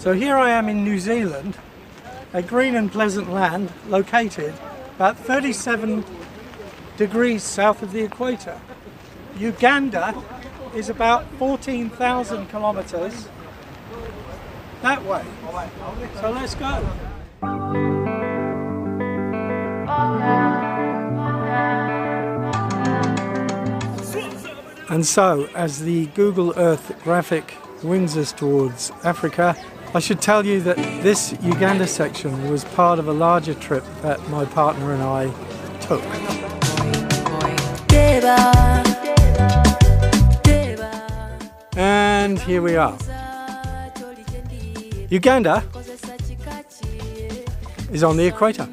So here I am in New Zealand, a green and pleasant land located about 37 degrees south of the equator. Uganda is about 14,000 kilometers that way. So let's go. And so, as the Google Earth graphic winds us towards Africa, I should tell you that this Uganda section was part of a larger trip that my partner and I took. And here we are. Uganda is on the equator.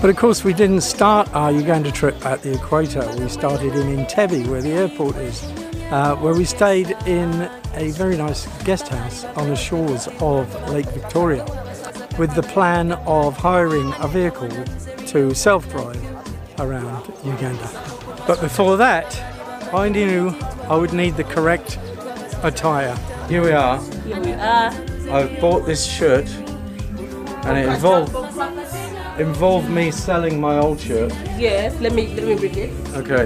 But of course, we didn't start our Uganda trip at the equator. We started in Entebbe, where the airport is, uh, where we stayed in a very nice guest house on the shores of Lake Victoria with the plan of hiring a vehicle to self drive around Uganda. But before that, I knew I would need the correct attire. Here we are. Here we are. I've bought this shirt and it involved involved me selling my old shirt. Yes, let me let me bring it. Okay,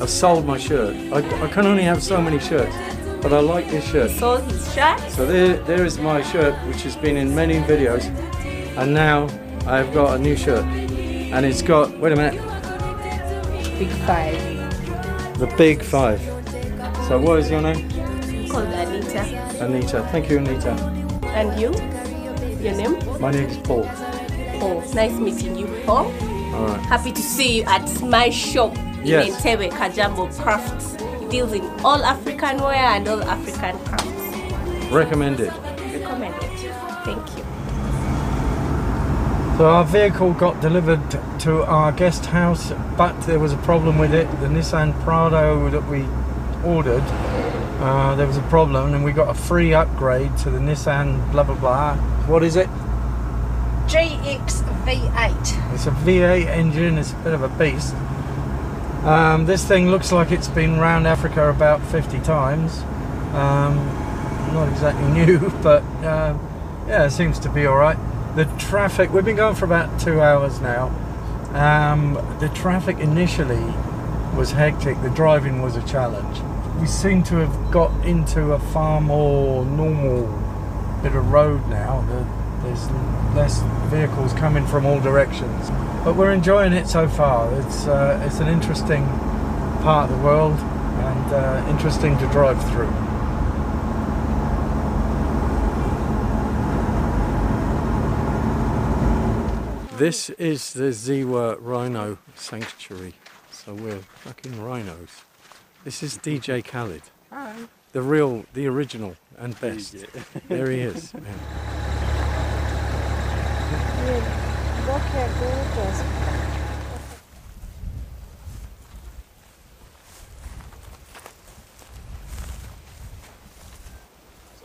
I've sold my shirt. I, I can only have so many shirts, but I like this shirt. So his shirt. So there, there is my shirt, which has been in many videos, and now I've got a new shirt, and it's got. Wait a minute, Big five. the big five. So what is your name? Called Anita. Anita. Thank you, Anita. And you? Your name? My name is Paul. Paul. nice meeting you, Paul. All right. Happy to see you at my shop Yes. in Entebbe, Kajambo Crafts. It deals in all African wear and all African crafts. Recommended. Recommended. Thank you. So our vehicle got delivered to our guest house, but there was a problem with it. The Nissan Prado that we ordered, uh, there was a problem, and we got a free upgrade to the Nissan blah blah blah. What is it? GX V8. It's a V8 engine. It's a bit of a beast. Um, this thing looks like it's been round Africa about 50 times. Um, not exactly new, but um, yeah, it seems to be all right. The traffic, we've been going for about two hours now. Um, the traffic initially was hectic, the driving was a challenge. We seem to have got into a far more normal bit of road now. The, there's less vehicles coming from all directions, but we're enjoying it so far. It's uh, it's an interesting part of the world and uh, interesting to drive through. This is the Ziwa Rhino Sanctuary, so we're fucking rhinos. This is DJ Khaled. Hi. The real, the original and best. There he is. Yeah. So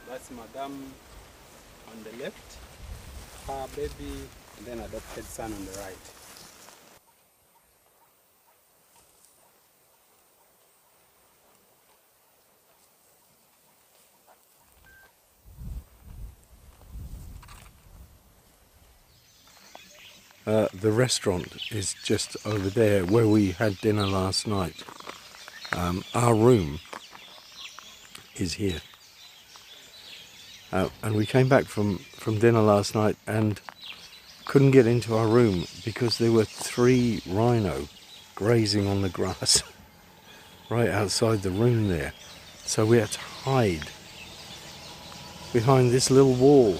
that's Madame on the left, her baby, and then adopted son on the right. Uh, the restaurant is just over there where we had dinner last night. Um, our room is here. Uh, and we came back from, from dinner last night and couldn't get into our room because there were three rhino grazing on the grass right outside the room there. So we had to hide behind this little wall,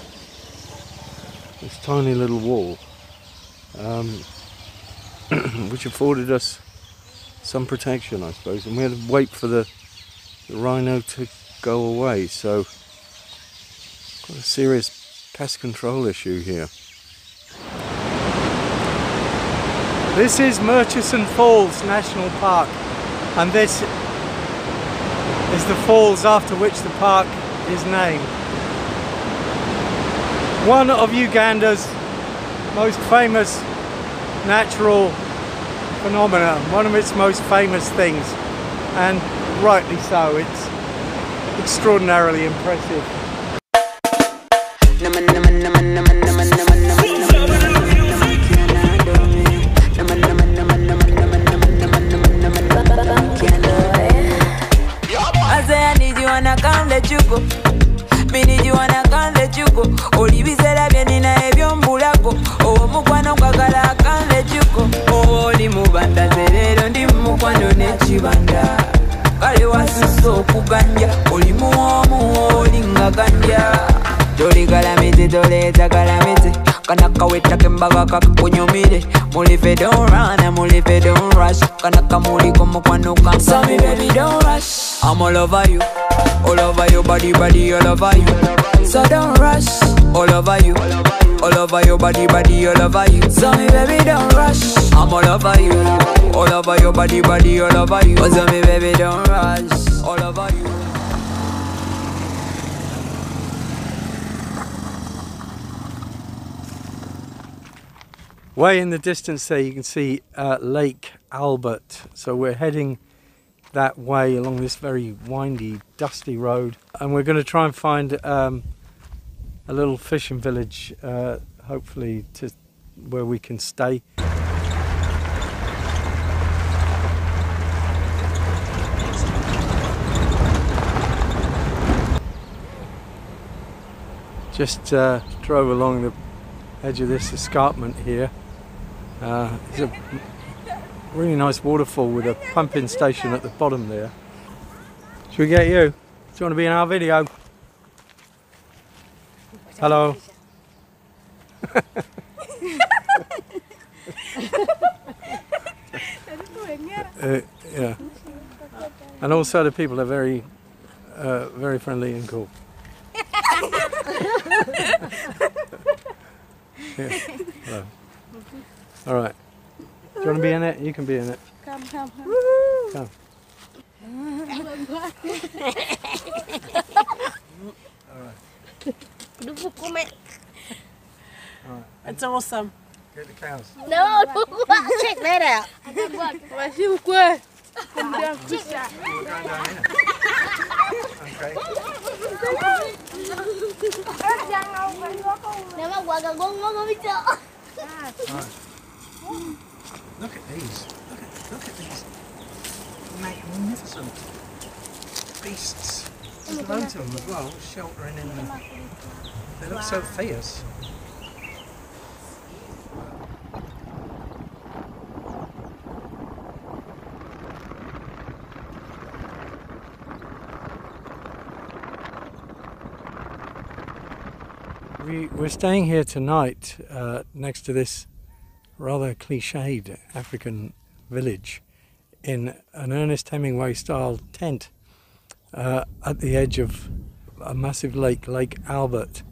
this tiny little wall um, which afforded us some protection, I suppose. And we had to wait for the, the rhino to go away. So, got a serious pest control issue here. This is Murchison Falls National Park, and this is the falls after which the park is named. One of Uganda's most famous natural phenomena, one of its most famous things, and rightly so. It's extraordinarily impressive. Kakunyumire mulive don't run. Mulive don't rush. Kanaka muliko mukwano kan so me baby don't rush. I'm all over you. All over your body body all over you. So don't rush. All over you. All over your body body all over you. So me baby don't rush. I'm all over you. All over your body body all over you. So me baby don't rush. All over you Way in the distance there you can see uh, Lake Albert. So we're heading that way along this very windy, dusty road. And we're going to try and find um, a little fishing village, uh, hopefully to where we can stay. Just uh, drove along the edge of this escarpment here. Uh, there's a really nice waterfall with a pumping station at the bottom there. Should we get you? Do you want to be in our video? Hello. uh, yeah. And also the people are very, uh, very friendly and cool. Yeah. Hello. All right. Do you want to be in it? You can be in it. Come, come, come. Come. Alright. It's awesome. Get the cows. No, Check that out. nếu mà quả cả con ngon không biết chưa Look at these. Look at, look at these magnificent beasts. There's loads of them as well, sheltering in the. They look so fierce. We, we're staying here tonight uh, next to this rather cliched African village in an Ernest Hemingway style tent uh, at the edge of a massive lake, Lake Albert.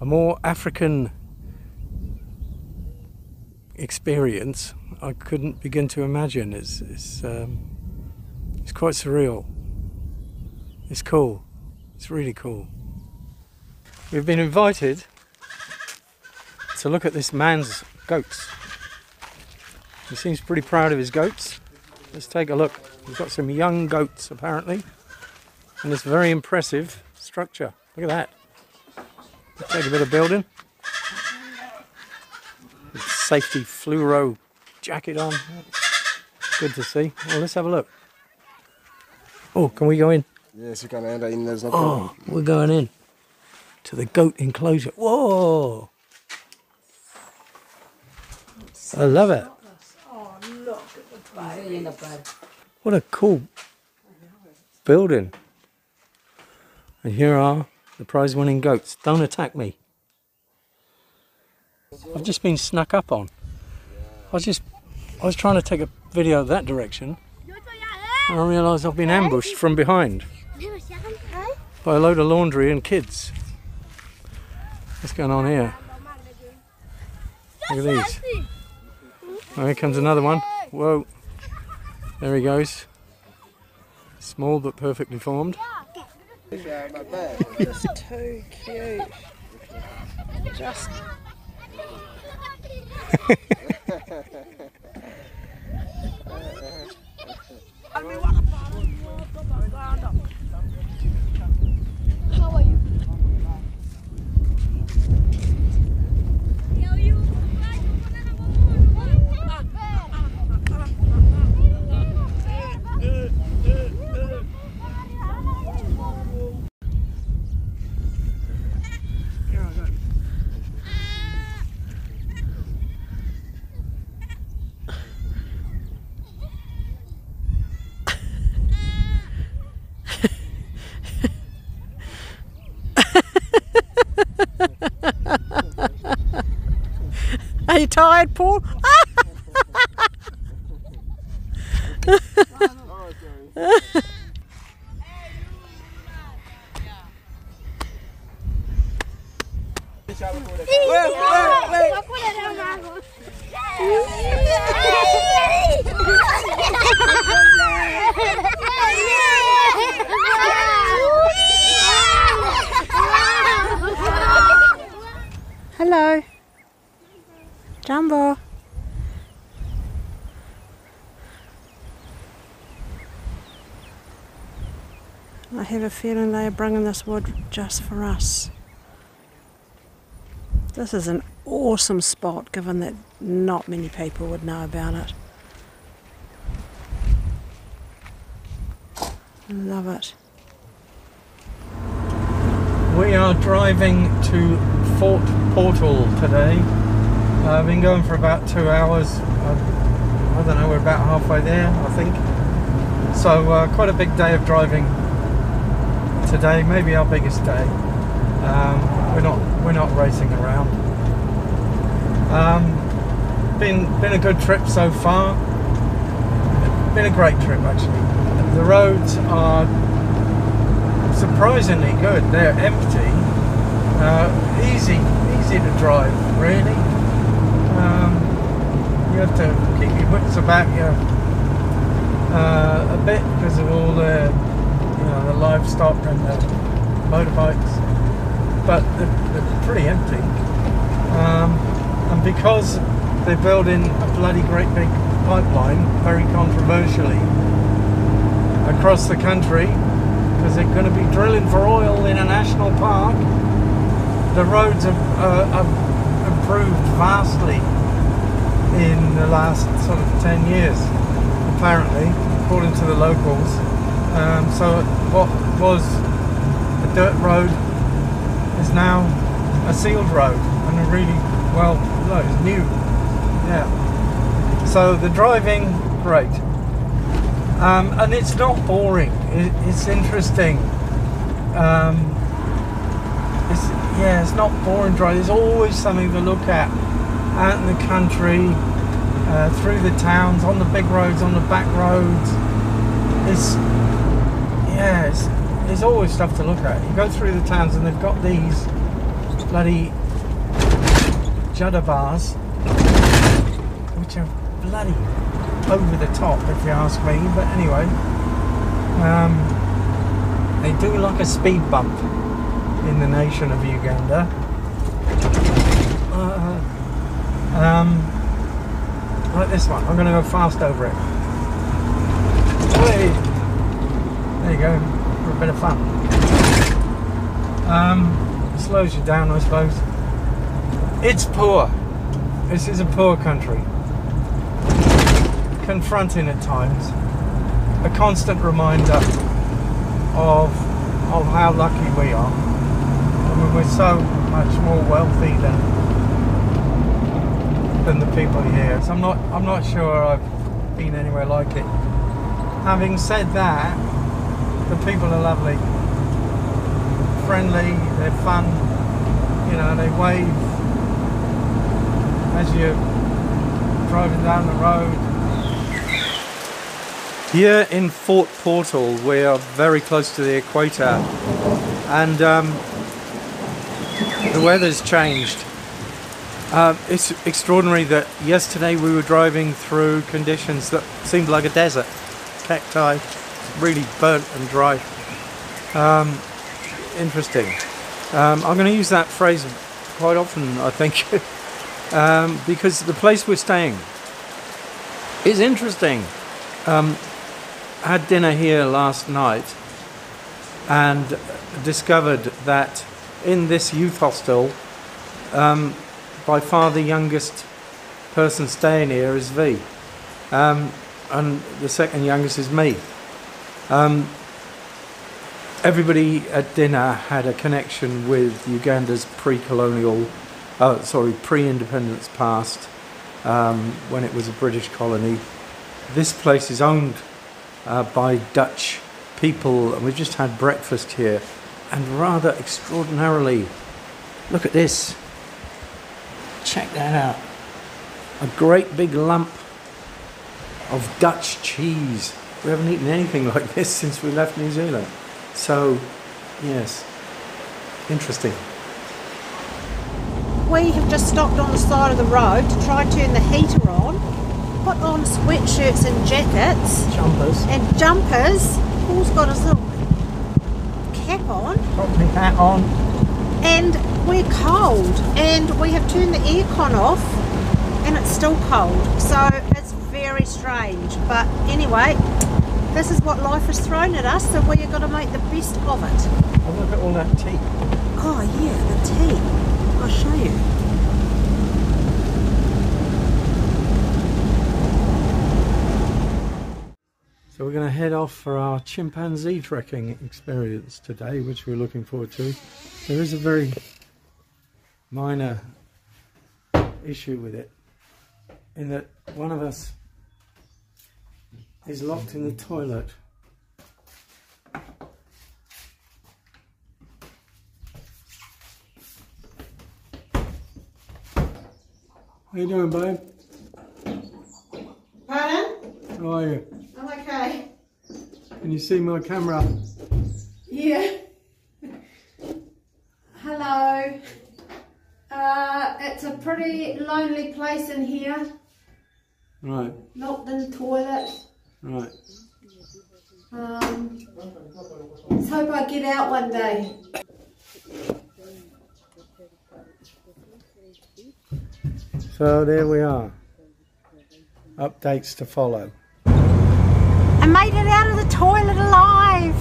A more African experience I couldn't begin to imagine. It's, it's, um, it's quite surreal. It's cool. It's really cool. We've been invited to look at this man's goats. He seems pretty proud of his goats. Let's take a look. He's got some young goats apparently, and this very impressive structure. Look at that. Let's take a bit of building. Safety fluoro jacket on. Good to see. Well, let's have a look. Oh, can we go in? Yes, you can enter in. There's no oh, problem. Oh, we're going in to the goat enclosure. Whoa! I love it. What a cool building. And here are the prize winning goats. Don't attack me. I've just been snuck up on. I was just I was trying to take a video that direction and I realised I've been ambushed from behind by a load of laundry and kids. What's going on here? Look at these. Oh, here comes another one. Whoa. There he goes. Small but perfectly formed. Just too cute. Just tired, Paul? A feeling they are bringing this wood just for us. This is an awesome spot given that not many people would know about it. Love it. We are driving to Fort Portal today. Uh, I've been going for about two hours. I, I don't know, we're about halfway there, I think. So uh, quite a big day of driving today, maybe our biggest day. Um, we're not we're not racing around. Um, been been a good trip so far. Been a great trip actually. The roads are surprisingly good. They're empty, uh, easy, easy to drive. Really, um, you have to keep your wits about you uh, a bit because of all the, know, the livestock and the motorbikes. But they're, they're pretty empty, um, and because they're building a bloody great big pipeline, very controversially, across the country because they're going to be drilling for oil in a national park. The roads have, uh, have improved vastly in the last sort of 10 years, apparently, according to the locals. Um, so what was a dirt road is now a sealed road and a really, well, no, it's new. Yeah. So the driving, great. Um, and it's not boring. It, it's interesting. Um, it's, yeah, it's not boring driving. There's always something to look at out in the country, uh, through the towns, on the big roads, on the back roads. It's yeah, it's, there's always stuff to look at. You go through the towns and they've got these bloody judder bars, which are bloody over the top, if you ask me. But anyway, um, they do like a speed bump in the nation of Uganda. Uh, um, like this one. I'm going to go fast over it. Hey. There you go, for a bit of fun. Um, slows you down, I suppose. It's poor. This is a poor country confronting at times, a constant reminder of of how lucky we are. I mean, we're so much more wealthy than than the people here. So I'm not I'm not sure I've been anywhere like it. Having said that, the people are lovely, friendly, they're fun. You know, they wave as you're driving down the road. Here in Fort Portal, we are very close to the equator, and um, the weather's changed. Uh, it's extraordinary that yesterday we were driving through conditions that seemed like a desert. Cacti, really burnt and dry. Um, interesting. Um, I'm going to use that phrase quite often, I think, um, because the place we're staying is interesting. Um, had dinner here last night and discovered that in this youth hostel, um, by far the youngest person staying here is V, um, and the second youngest is me. Um, everybody at dinner had a connection with Uganda's pre-colonial, uh, sorry, pre-independence past, um, when it was a British colony. This place is owned uh, by Dutch people, and we've just had breakfast here. And rather extraordinarily, look at this. Check that out. a great big lump of Dutch cheese. We haven't eaten anything like this since we left New Zealand. So, yes, interesting. We have just stopped on the side of the road to try and turn the heater on, put on sweatshirts and jackets Jumpers, and jumpers. Paul's got his little cap on Cockney hat on. and we're cold and we have turned the aircon off and it's still cold. So it's very strange. But anyway, this is what life has thrown at us, so we are going to make the best of it. Oh, look at all that tea. Oh yeah, the tea. I'll show you. So we're going to head off for our chimpanzee trekking experience today, which we're looking forward to. There is a very minor issue with it, in that one of us is locked in the toilet. How you doing, babe? Pardon? How are you? I'm okay. Can you see my camera? Yeah. Hello. Uh, it's a pretty lonely place in here. Right, Locked in the toilet. Right. Um, let's hope I get out one day. So there we are. Updates to follow. I made it out of the toilet alive.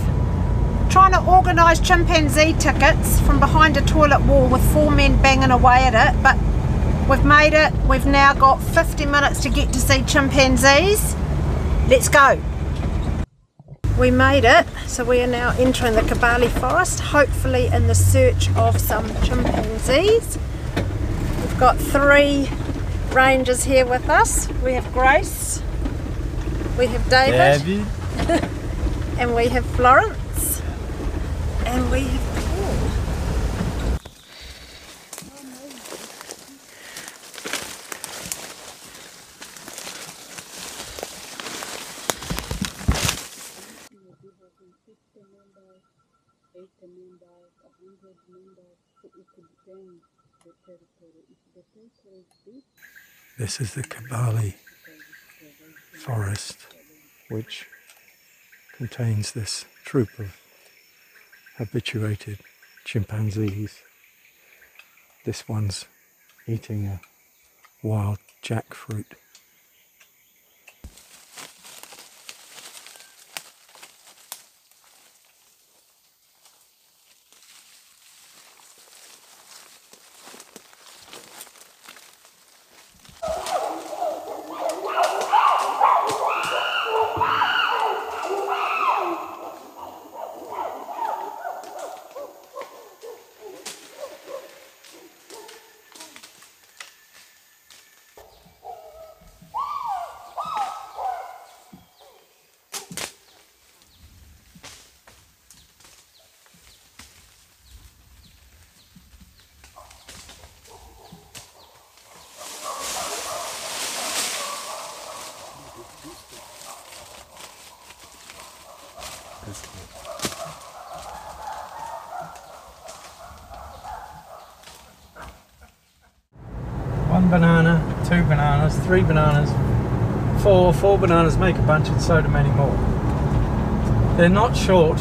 Trying to organise chimpanzee tickets from behind a toilet wall with four men banging away at it, but we've made it. We've now got 50 minutes to get to see chimpanzees. Let's go. We made it, so we are now entering the Kibale forest, hopefully in the search of some chimpanzees. We've got three rangers here with us. We have Grace, we have David, and we have Florence, and we have Paul. This is the Kibale forest, which contains this troop of habituated chimpanzees. This one's eating a wild jackfruit. Banana, two bananas, three bananas, four, four bananas make a bunch and so do many more. They're not short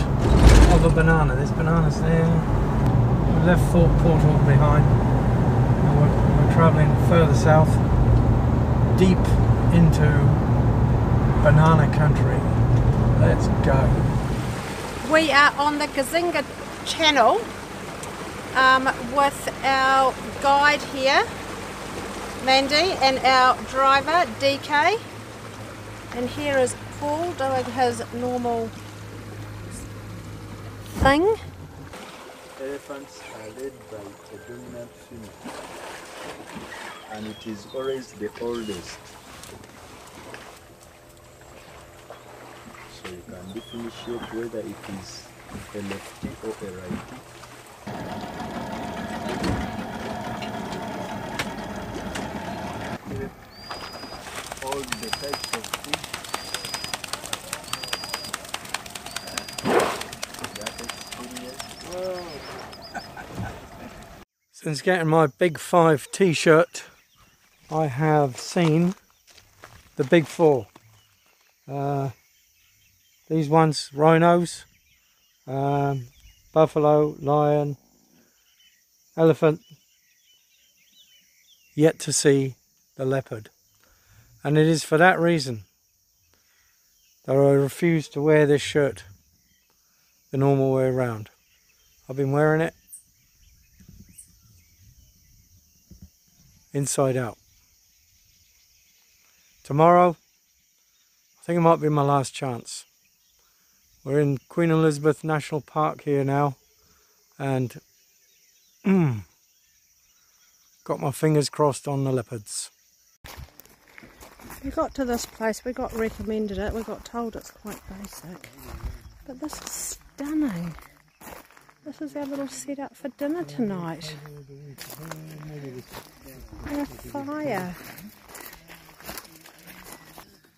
of a banana. There's bananas there. We left Fort Portal behind and we're, we're travelling further south, deep into banana country. Let's go. We are on the Kazinga channel um, with our guide here, Mandy, and our driver, DK. And here is Paul doing his normal thing. Elephants are led by a dominant female, and it is always the oldest. So you can differentiate whether it is a lefty or a righty. Since getting my Big Five t shirt, I have seen the Big Four. Uh, these ones rhinos, um, buffalo, lion, elephant. Yet to see the leopard. And it is for that reason that I refuse to wear this shirt the normal way around. I've been wearing it inside out. Tomorrow, I think it might be my last chance. We're in Queen Elizabeth National Park here now, and got my fingers crossed on the leopards. We got to this place, we got recommended it, we got told it's quite basic. But this is stunning. This is our little setup for dinner tonight. And a fire.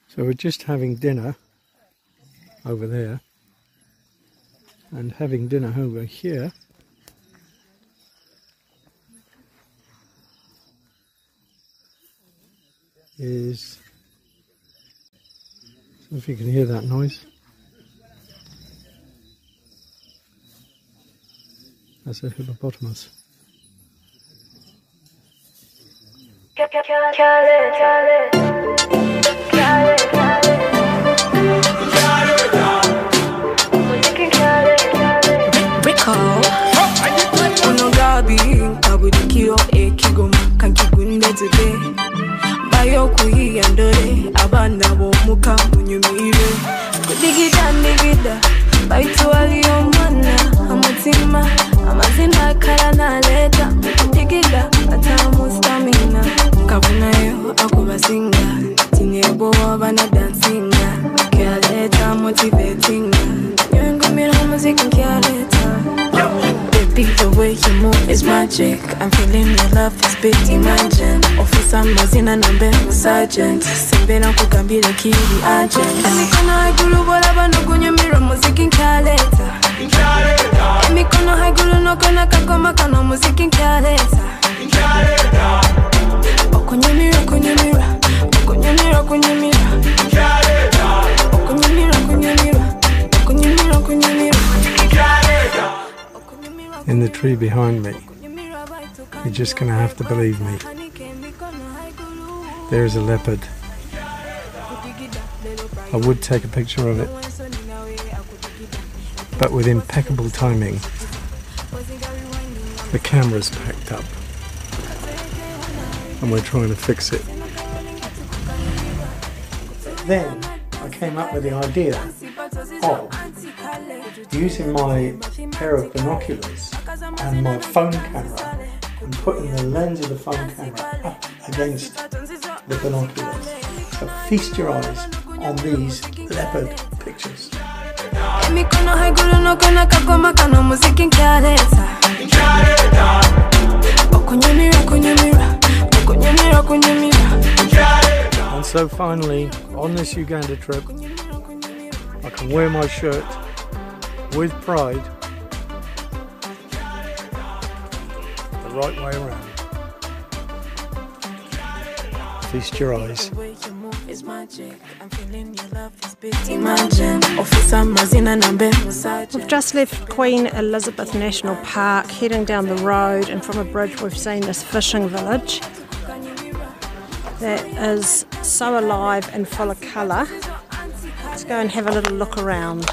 So we're just having dinner over there, and having dinner over here. Is if you can hear that noise. That's a hippopotamus. Sergeant. Sembera kugambira kiri agent. Emikono haigulu bolaba nokunyumirwa muziki nkyaleeta. Emikono haigulu nokona kagoma kano muziki nkyaleeta. Okunyumirwa, kunyumirwa, okunyumirwa, kunyumirwa. Okunyumirwa, kunyumirwa, okunyumirwa, kunyumirwa. In the tree behind me, you're just gonna have to believe me. There's a leopard. I would take a picture of it, but with impeccable timing, the camera's packed up and we're trying to fix it. Then I came up with the idea of using my pair of binoculars and my phone camera and putting the lens of the phone camera up against the binoculars. So feast your eyes on these leopard pictures. And so finally, on this Uganda trip, I can wear my shirt with pride the right way around. Feast your eyes. Imagine, officer mazina nambe We've just left Queen Elizabeth National Park, heading down the road, and from a bridge we've seen this fishing village that is so alive and full of colour. Let's go and have a little look around.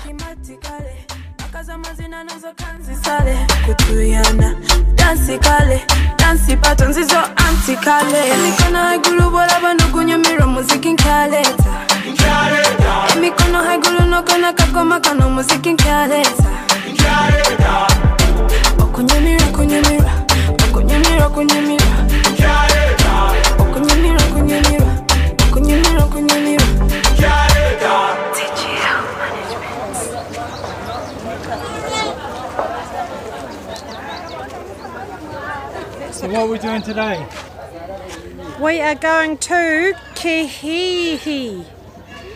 dansi kale dansi pato nzizo anti kale emikono haigulu bolaba nogunyumira muziki nkyaleeta emikono haigulu nogona kakoma kano omuziki nkyaleeta okunyumira oh, okunyumira okunyumira oh, okunyumira okunyumira oh, okunyumira okunyumira okunyumira So what are we doing today? We are going to Kihihi.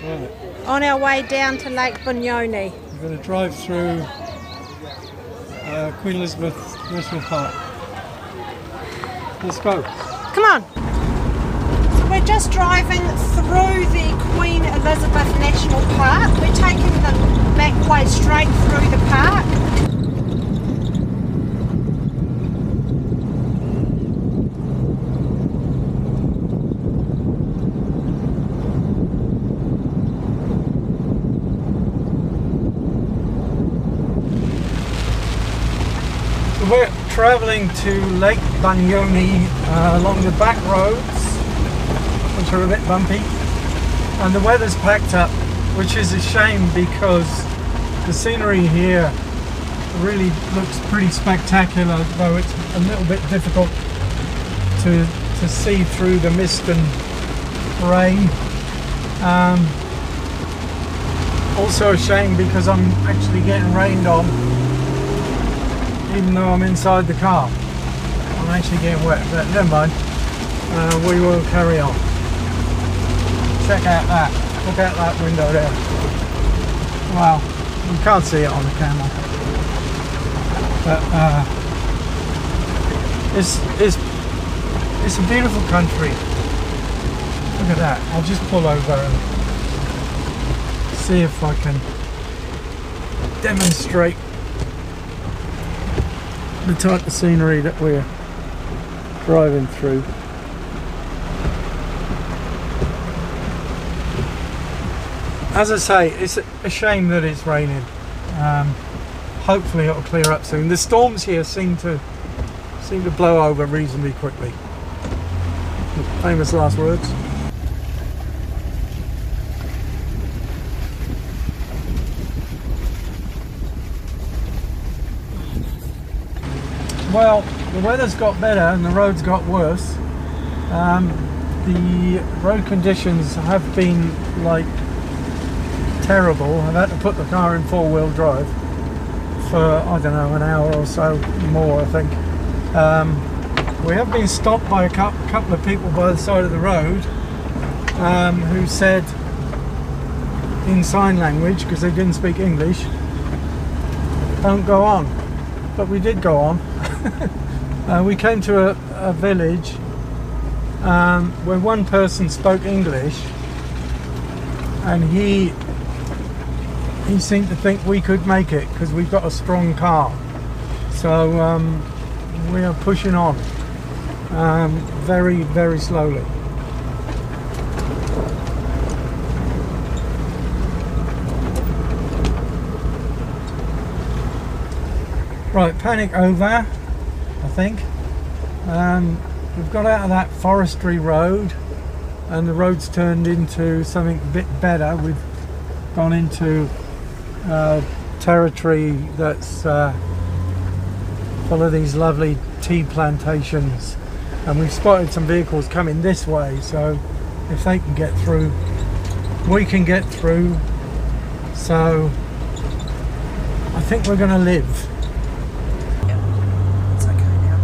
Right. on our way down to Lake Bunyonyi. We're going to drive through uh, Queen Elizabeth National Park. Let's go. Come on. So we're just driving through the Queen Elizabeth National Park. We're taking the back way straight through the park. So we're travelling to Lake Bunyonyi uh, along the back roads, which are a bit bumpy, and the weather's packed up, which is a shame because the scenery here really looks pretty spectacular, though it's a little bit difficult to to see through the mist and rain. Um, also a shame because I'm actually getting rained on even though I'm inside the car. I'm actually getting wet, but never mind. Uh, we will carry on. Check out that. Look out that window there. Wow, you can't see it on the camera. But uh, it's, it's, it's a beautiful country. Look at that. I'll just pull over and see if I can demonstrate the type of scenery that we're driving through. As I say, it's a shame that it's raining. Um, hopefully it'll clear up soon. The storms here seem to seem to blow over reasonably quickly. Famous last words. Well, the weather's got better and the roads got worse. Um, the road conditions have been like terrible. I've had to put the car in four-wheel drive for I don't know an hour or so more. I think um, we have been stopped by a couple of people by the side of the road um, who said in sign language because they didn't speak English, "Don't go on." But we did go on. Uh, we came to a, a village um, where one person spoke English, and he he seemed to think we could make it because we've got a strong car. So um, we are pushing on um, very very slowly. Right, panic over, think. Um, we've got out of that forestry road and the road's turned into something a bit better. We've gone into uh, territory that's uh, full of these lovely tea plantations and we've spotted some vehicles coming this way so if they can get through we can get through so I think we're going to live It's okay now.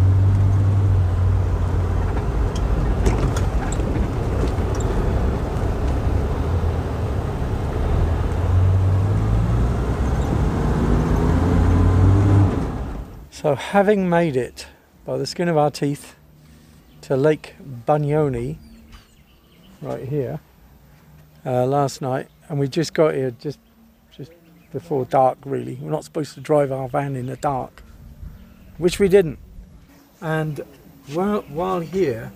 So, having made it by the skin of our teeth to Lake Bunyonyi, right here, uh, last night, and we just got here just just before dark. Really, we're not supposed to drive our van in the dark, which we didn't. And while while here,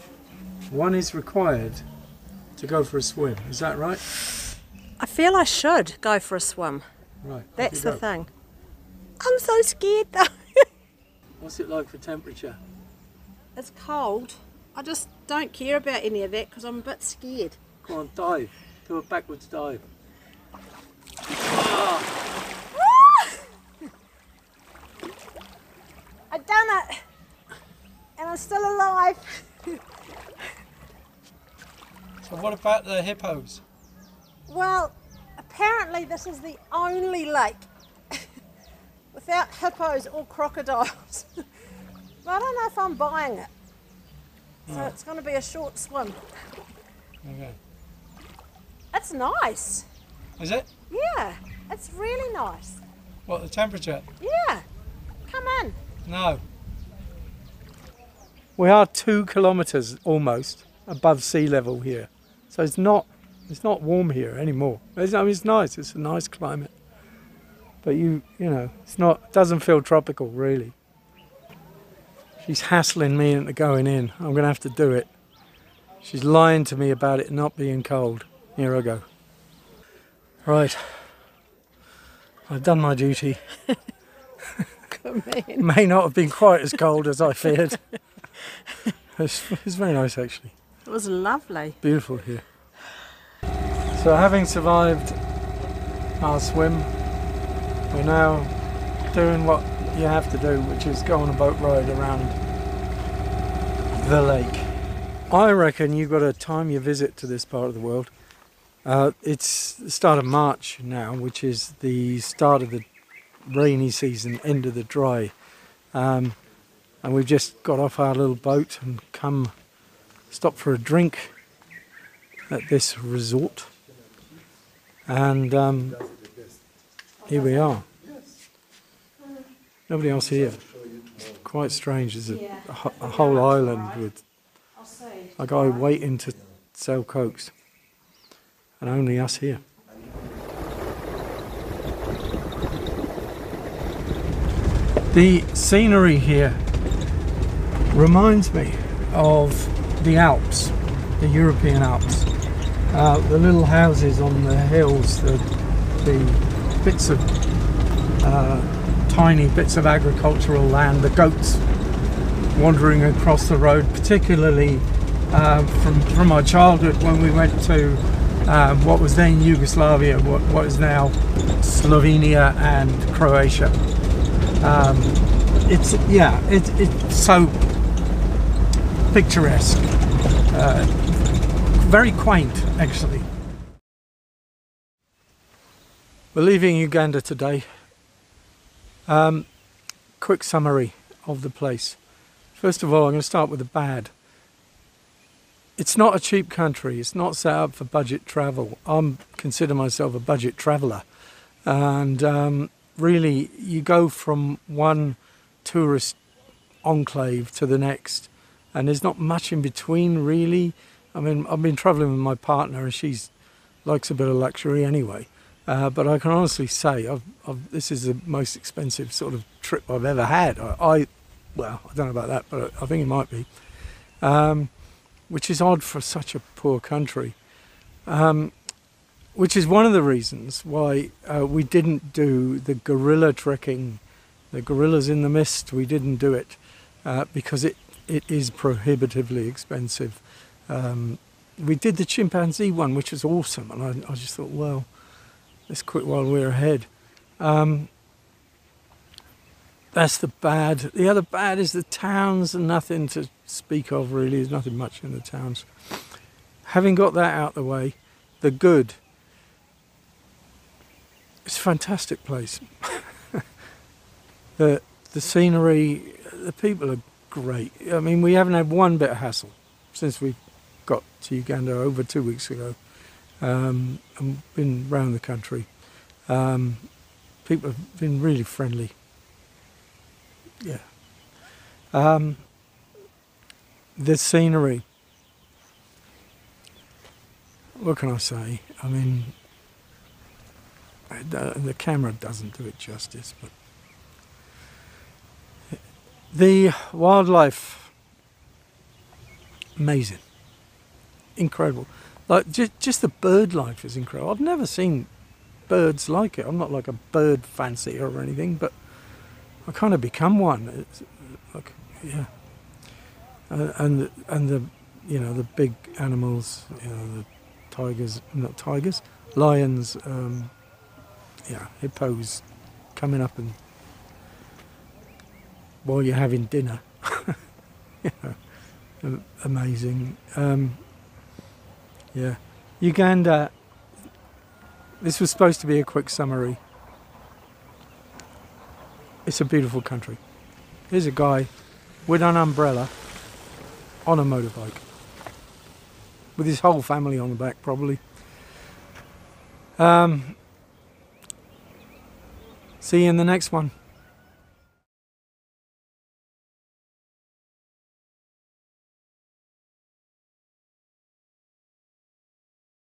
one is required to go for a swim. Is that right? I feel I should go for a swim. Right. That's the thing. I'm so scared though. What's it like for temperature? it's cold. I just don't care about any of that because I'm a bit scared. Come on, dive. Do a backwards dive. I done it, and I'm still alive. So what about the hippos? Well, apparently this is the only lake without hippos or crocodiles. but I don't know if I'm buying it. So hmm. it's going to be a short swim. Okay. It's nice. Is it? Yeah, it's really nice. What the temperature? Yeah, come in. No. We are two kilometres almost above sea level here, so it's not it's not warm here anymore. It's, I mean, it's nice. It's a nice climate, but you you know it's not doesn't feel tropical really. She's hassling me into going in. I'm gonna have to do it. She's lying to me about it not being cold. Here I go. Right. I've done my duty. Come in. May not have been quite as cold as I feared. It's, it's very nice actually. It was lovely. Beautiful here. So having survived our swim, we're now doing what you have to do, which is go on a boat ride around the lake. I reckon you've got to time your visit to this part of the world. Uh, it's the start of March now, which is the start of the rainy season, end of the dry. Um, and we've just got off our little boat and come stop for a drink at this resort. And um, here we are. Nobody else here. Quite strange. There's a, a, whole island with a guy waiting to sell cokes, and only us here. The scenery here reminds me of the Alps, the European Alps. Uh, the little houses on the hills, the, the bits of uh, tiny bits of agricultural land, the goats wandering across the road, particularly uh, from from our childhood when we went to um, what was then Yugoslavia, what, what is now Slovenia and Croatia. Um, it's yeah, it, it's so picturesque, uh, very quaint actually. We're leaving Uganda today. Um, quick summary of the place. First of all, I'm going to start with the bad. It's not a cheap country. It's not set up for budget travel. I consider myself a budget traveller, and um, really, you go from one tourist enclave to the next, and there's not much in between, really. I mean, I've been travelling with my partner, and she likes a bit of luxury anyway. Uh, but I can honestly say, I've, I've, this is the most expensive sort of trip I've ever had. I, I well, I don't know about that, but I think it might be. Um, which is odd for such a poor country. Um, which is one of the reasons why uh, we didn't do the gorilla trekking, the gorillas in the mist. We didn't do it uh, because it, it is prohibitively expensive. Um, we did the chimpanzee one, which was awesome, and I, I just thought, well, let's quit while we're ahead. Um, that's the bad. The other bad is the towns, and nothing to speak of really. There's nothing much in the towns. Having got that out the way, the good. It's a fantastic place. the the scenery, the people are great. I mean, we haven't had one bit of hassle since we got to Uganda over two weeks ago, um, and been round the country. Um, people have been really friendly. Yeah. Um, the scenery. What can I say? I mean, the, the camera doesn't do it justice, but the wildlife, amazing, incredible. Like just just the bird life is incredible. I've never seen birds like it. I'm not like a bird fancier or anything, but I kind of become one. It's like yeah, uh, and and the you know the big animals, you know the tigers, not tigers, lions, um, yeah, hippos coming up and while you're having dinner. amazing. Um, yeah, Uganda. This was supposed to be a quick summary. It's a beautiful country. Here's a guy with an umbrella on a motorbike with his whole family on the back, probably. Um, see you in the next one.